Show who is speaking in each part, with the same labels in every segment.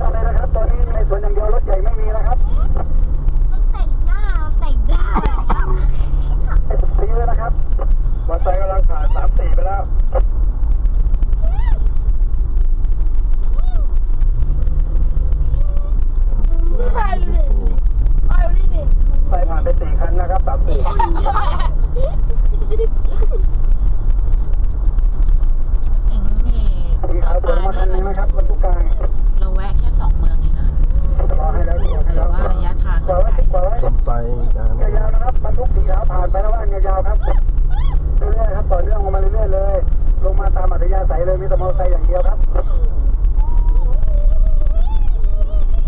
Speaker 1: ทำเลยนะครับตอนนี้ในสวนอย่างเดียวรถใหญ่ไม่มีนะครับ
Speaker 2: มันแต่งหน้าแต่งหน้าแบบชอบ
Speaker 1: สีเลยนะครับมอเตอร์ไซค์กำลังผ่านสามสี่ไปแล้ว
Speaker 2: ไปเลยไปเลยดิ
Speaker 1: ไปผ่านไปสี่คันนะครับสามสี่
Speaker 3: เองนี่
Speaker 1: สีขาวตัวมาคันหนึงนะครับบรรทุกกลาง
Speaker 3: เราแวะแค่สองเมืองเองนะ
Speaker 1: รอให้แล้วรอให้
Speaker 3: แต่
Speaker 1: แล้ว
Speaker 3: ว่าระยะทาง
Speaker 1: กว่า
Speaker 3: ก็
Speaker 1: ไว้
Speaker 3: ไกล
Speaker 1: กว่า ไซ
Speaker 4: ค์กัน
Speaker 1: ยาวนะครับบรรทุกสีขาวผ่านไปแล้วว่างยาวครับเรื่อยๆครับต่อเนื่องลงมาเรื่อยๆเลย ลงมาตามอัธยาศัยเลยมีแต่มอเตอร์ไซค์อย่างเดียวครับ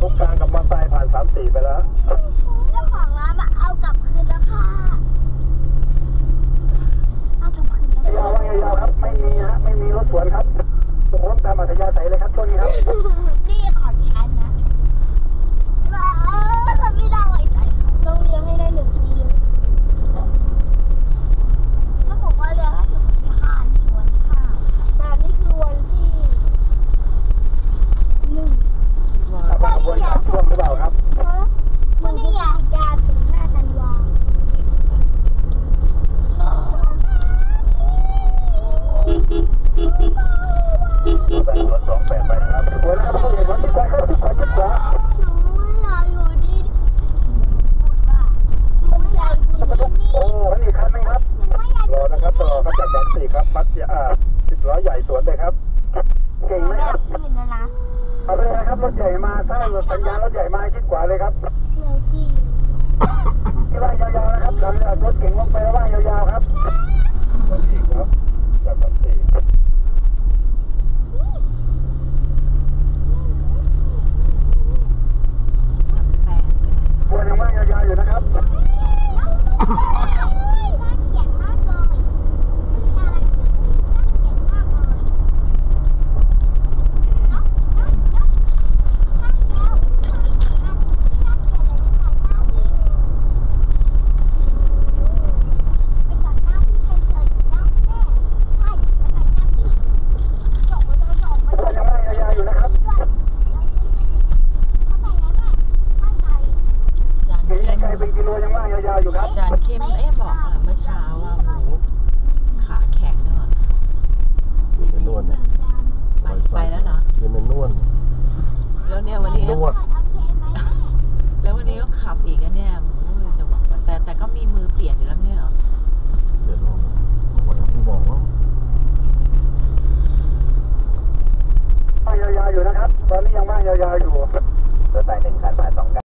Speaker 1: ทุกกลางกับมอเตอร์ไซค์ผ่านสามสี่ไปแล้ว
Speaker 2: เจ้าของร้านมาเอากลับคืนแล้วค่ะเอากลับคืนแล้ว
Speaker 1: ยาวว่างยาวๆครับ ไม่มีฮะไม่มีรถสวนครับโค้งตามอัธยาศัยเลยครับช่วงนี้ครับ
Speaker 2: นี่ของฉันนะเออไม่ได้ไว้ใจต้องเลี้ยงให้ได้หนึ่งปีแล้วผมก็เลี้ยงให้ถึงวันที่ห้านี่วันที่ห้าแต่นี่คือวันที่หนึ่ง
Speaker 1: ขับมาขบวนการช่วงหรือเปล่าครับ
Speaker 2: วันนี้ไงการถึงห้าธันวา
Speaker 1: แปดสวนสองแปดไปนะครับสวนนะครับผู้ใหญ่วันที่ไปเข้าที่ขวาที่ขวา
Speaker 2: หนูอยากอยู่นี่มันอยากอยู่
Speaker 1: บรรทุก
Speaker 2: นี่
Speaker 1: โอ้อันนี้คันหนึงครับ
Speaker 2: ไม่อยาก
Speaker 1: รอนะครับรอครับจากสามสี่ครับบัสยาสิบล้อใหญ่สวนเลยครับ เก่งไหมครับ
Speaker 2: ขึ้นแล้วนะ
Speaker 1: เอาไปเลยนะค รับรถใหญ่มาถ้ารถสัญญาณรถใหญ่มาชิดขวาเลยครับ
Speaker 2: เร็วจริง
Speaker 1: ที่ว่างยาวๆนะครับทำจากรถเก่งลงไปแล้วว่างยาวๆครับสามสี่ครับจากสามสี่
Speaker 3: แปด
Speaker 1: ควรยังว่างยาวๆอยู่นะครับ
Speaker 2: น่าเกลียดมากเลยไม่มีอะไรที่น่าเกลียดมากเลยเนาะเนาะเนาะใช่แล้วที่น่าเกลียดเลยที่ของหน้าพี่ไปก่อนหน้าพี่กันเลยนะแม่ใช่ไปก่อนหน้าพี่จบไปเลยจบไป
Speaker 1: คว
Speaker 2: เล
Speaker 1: ร
Speaker 2: ย
Speaker 1: ยังว่างยาวๆอยู่นะครับ
Speaker 3: จาน
Speaker 1: เห็น
Speaker 3: เข้ม
Speaker 1: ไกลๆเป็นกิโลยังว่างยาวๆอยู่ครับ
Speaker 3: จานเข้มเอ๊ะบอกอะเมื่อเช้าว่าหมูขาแข็งเนอะ
Speaker 4: กินเป็นนวดเนี่ย
Speaker 3: ไปไปแล้วเหรอ
Speaker 4: กินเป็นนวด
Speaker 3: แล้วเนี่ยวันนี้
Speaker 4: นวด
Speaker 3: แล้ววันนี้ก็ขับอีกอะเนี่ยโอ้ยจะหวังว่าแต่แต่ก็มีมือเปลี่ยนอยู่แล้วเนี่ยเหรอ
Speaker 4: เดี๋ยวลองบอกว่าคุณบอกว่า
Speaker 1: ว่างยาวๆอยู่นะครับ ตอนนี้ยังว่างยาวๆอยู่จะใส่ใน